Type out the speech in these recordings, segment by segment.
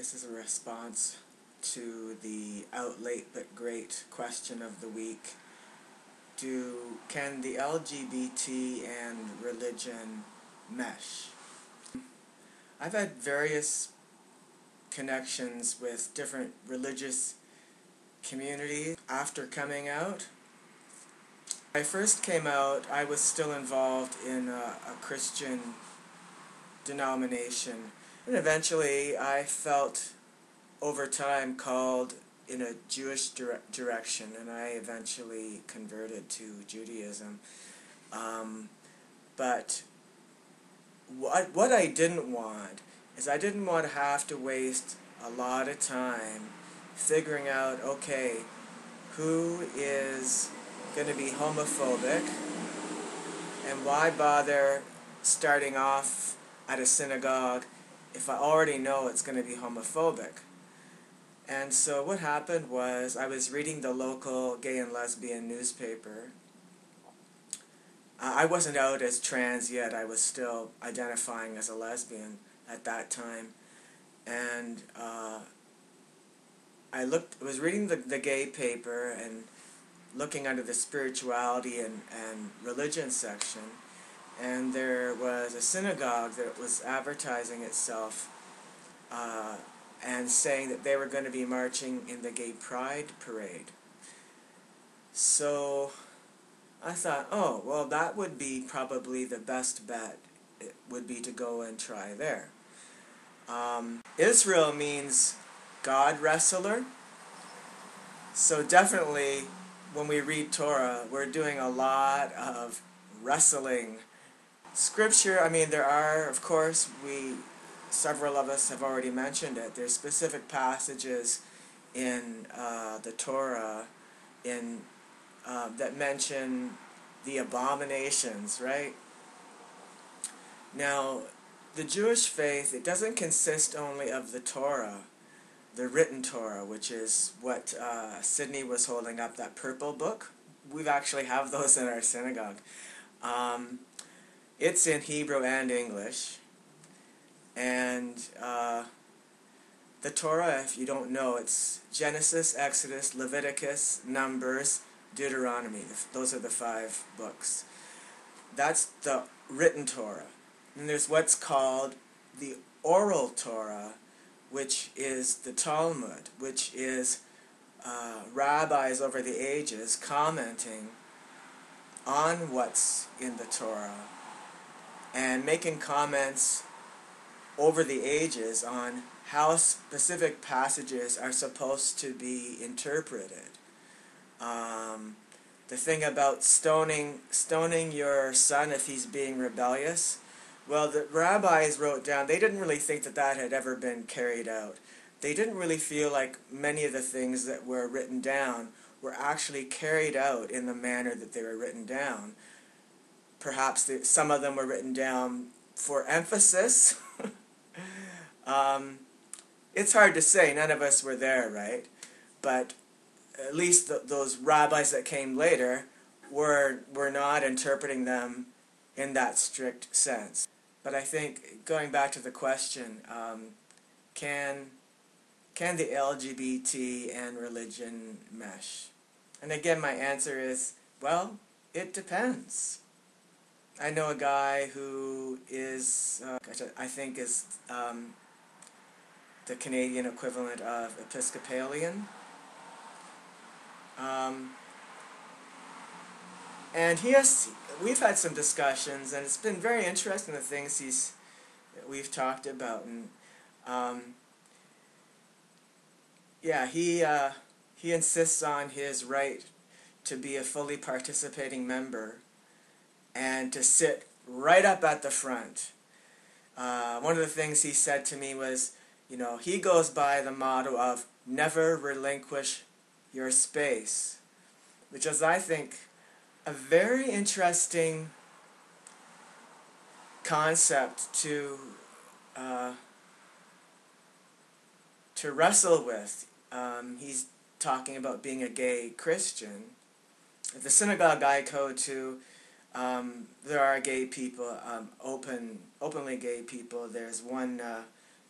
this is a response to the out late but great question of the week. Do can the LGBT and religion mesh? I've had various connections with different religious communities after coming out. When I first came out, I was still involved in a, a Christian denomination. And eventually I felt over time called in a Jewish dire- direction, and I eventually converted to Judaism. Um, but what, what I didn't want is I didn't want to have to waste a lot of time figuring out, okay, who is going to be homophobic, and why bother starting off at a synagogue if I already know it's going to be homophobic. And so what happened was I was reading the local gay and lesbian newspaper. I wasn't out as trans yet. I was still identifying as a lesbian at that time. And uh, I looked, was reading the, the gay paper and looking under the spirituality and, and religion section and there was a synagogue that was advertising itself uh, and saying that they were going to be marching in the gay pride parade. So I thought, oh, well, that would be probably the best bet. It would be to go and try there. Um, Israel means God wrestler. So definitely, when we read Torah, we're doing a lot of wrestling Scripture, I mean, there are, of course, we, several of us have already mentioned it. There's specific passages in uh, the Torah in uh, that mention the abominations, right? Now, the Jewish faith, it doesn't consist only of the Torah, the written Torah, which is what uh, Sydney was holding up, that purple book. We actually have those in our synagogue. Um, it's in Hebrew and English. And uh, the Torah, if you don't know, it's Genesis, Exodus, Leviticus, Numbers, Deuteronomy. Those are the five books. That's the written Torah. And there's what's called the oral Torah, which is the Talmud, which is uh, rabbis over the ages commenting on what's in the Torah and making comments over the ages on how specific passages are supposed to be interpreted. Um, the thing about stoning stoning your son if he's being rebellious, well, the rabbis wrote down they didn't really think that that had ever been carried out. They didn't really feel like many of the things that were written down were actually carried out in the manner that they were written down perhaps the, some of them were written down for emphasis. um, it's hard to say. None of us were there, right? But at least those rabbis that came later were were not interpreting them in that strict sense. But I think going back to the question, um, can can the LGBT and religion mesh? And again, my answer is well, it depends. I know a guy who is, uh, I think is um, the Canadian equivalent of Episcopalian. Um, and he has, we've had some discussions, and it's been very interesting the things he's, we've talked about. And um, yeah, he, uh, he insists on his right to be a fully participating member and to sit right up at the front. Uh, one of the things he said to me was, you know, he goes by the motto of never relinquish your space, which is, I think, a very interesting concept to uh, to wrestle with. Um, he's talking about being a gay Christian. The synagogue I go to um, there are gay people, um, open, openly gay people. There's one uh,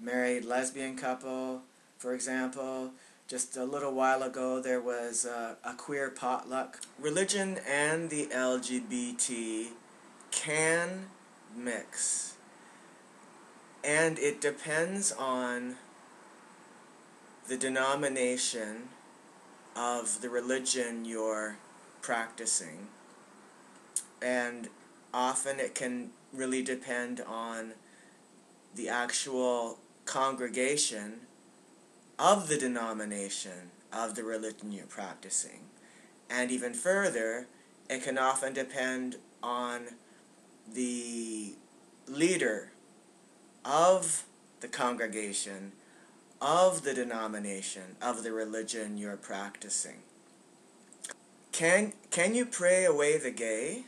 married lesbian couple, for example. Just a little while ago, there was a, a queer potluck. Religion and the LGBT can mix. And it depends on the denomination of the religion you're practicing. And often it can really depend on the actual congregation of the denomination of the religion you're practicing. And even further, it can often depend on the leader of the congregation, of the denomination, of the religion you're practicing. Can, can you pray away the gay?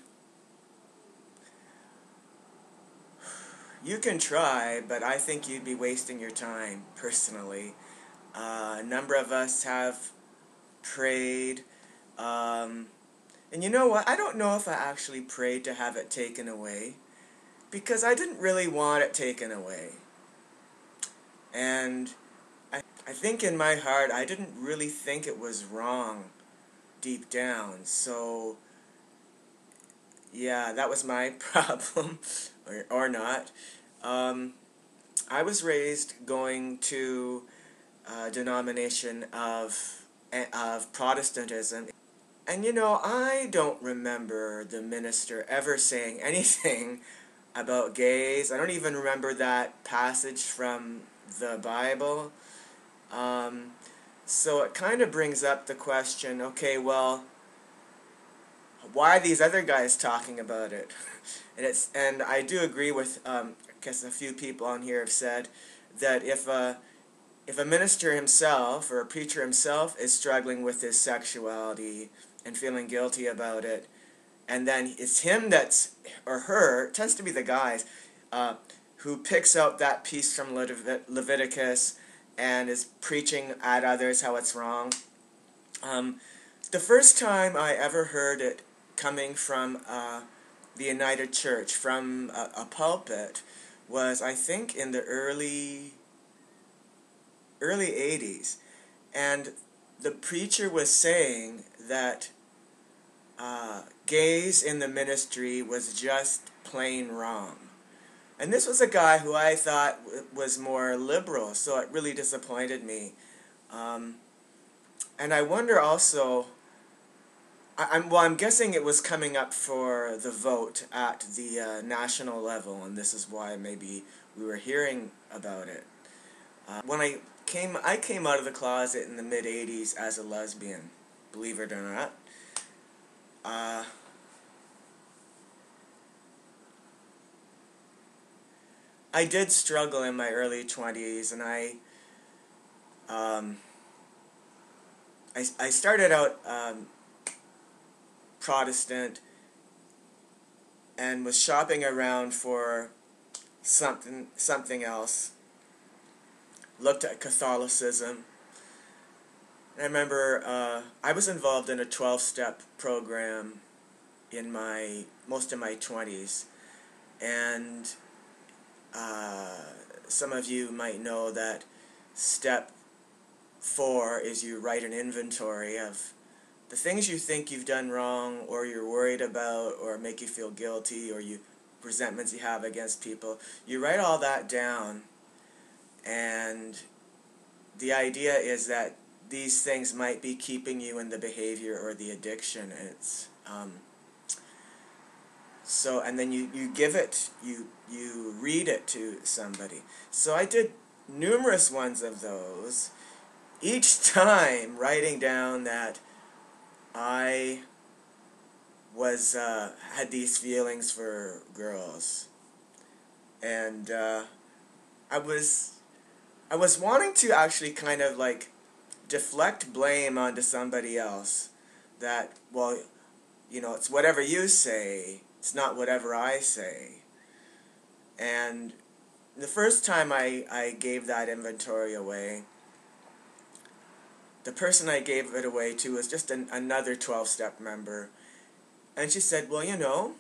You can try, but I think you'd be wasting your time, personally. Uh, a number of us have prayed. Um, and you know what? I don't know if I actually prayed to have it taken away. Because I didn't really want it taken away. And I, I think in my heart, I didn't really think it was wrong deep down. So, yeah, that was my problem, or, or not. Um, I was raised going to a denomination of, of Protestantism. And you know, I don't remember the minister ever saying anything about gays. I don't even remember that passage from the Bible. Um, so it kind of brings up the question, okay, well, why are these other guys talking about it? and it's and I do agree with um, guess a few people on here have said that if a if a minister himself or a preacher himself is struggling with his sexuality and feeling guilty about it, and then it's him that's or her tends to be the guys uh, who picks out that piece from Levit Leviticus and is preaching at others how it's wrong. Um, the first time I ever heard it coming from uh, the United Church, from a, a pulpit, was I think in the early early 80s. And the preacher was saying that uh, gays in the ministry was just plain wrong. And this was a guy who I thought was more liberal, so it really disappointed me. Um, and I wonder also, I, am well, I'm guessing it was coming up for the vote at the uh, national level, and this is why maybe we were hearing about it. Uh, when I came, I came out of the closet in the mid '80s as a lesbian, believe it or not. Uh, I did struggle in my early 20s, and I, um, I, I started out um, Protestant and was shopping around for something something else. Looked at Catholicism. And I remember uh, I was involved in a 12-step program in my most of my 20s, and uh, some of you might know that step four is you write an inventory of the things you think you've done wrong or you're worried about or make you feel guilty or you resentments you have against people you write all that down and the idea is that these things might be keeping you in the behavior or the addiction it's um, so, and then you, you give it, you, you read it to somebody. So I did numerous ones of those, each time writing down that I was, uh, had these feelings for girls. And, uh, I was, I was wanting to actually kind of like deflect blame onto somebody else. That, well, you know, it's whatever you say, it's not whatever I say. And the first time I, I gave that inventory away, the person I gave it away to was just an, another 12 step member. And she said, Well, you know,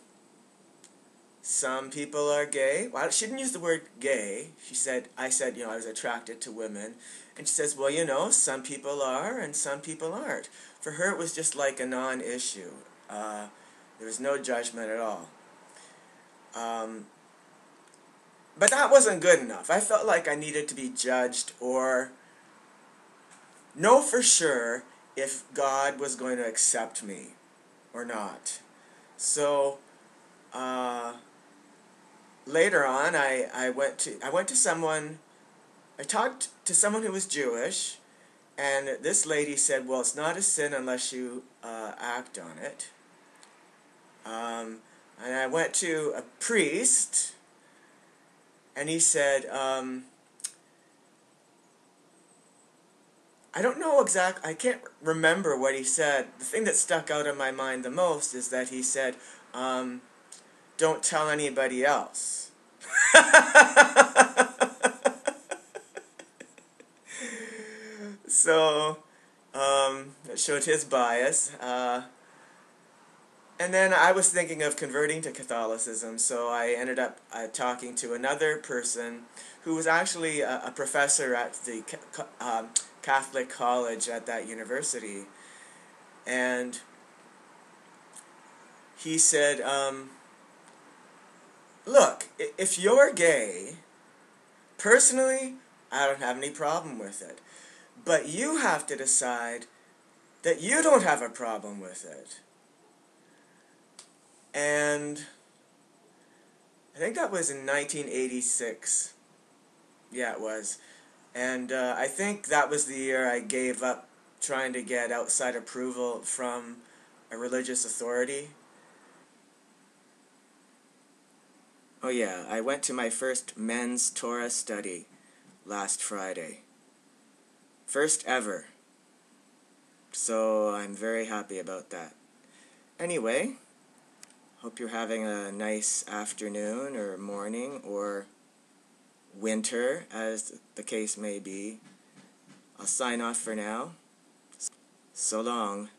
some people are gay. Well, she didn't use the word gay. She said, I said, you know, I was attracted to women. And she says, well, you know, some people are and some people aren't. For her, it was just like a non-issue. Uh, there was no judgment at all. Um, but that wasn't good enough. I felt like I needed to be judged or know for sure if God was going to accept me or not. So uh, later on, I, I went to I went to someone. I talked to someone who was Jewish, and this lady said, "Well, it's not a sin unless you uh, act on it." Um, and I went to a priest, and he said, um, I don't know exact. I can't remember what he said. The thing that stuck out in my mind the most is that he said, um, "Don't tell anybody else." so um, it showed his bias. Uh, and then I was thinking of converting to Catholicism, so I ended up uh, talking to another person who was actually a, a professor at the um, Catholic college at that university. And he said, um, Look, if you're gay, personally, I don't have any problem with it. But you have to decide that you don't have a problem with it. And I think that was in 1986. Yeah, it was. And uh, I think that was the year I gave up trying to get outside approval from a religious authority. Oh yeah, I went to my first men's Torah study last Friday. First ever. So I'm very happy about that. Anyway, Hope you're having a nice afternoon or morning or winter, as the case may be. I'll sign off for now. So long.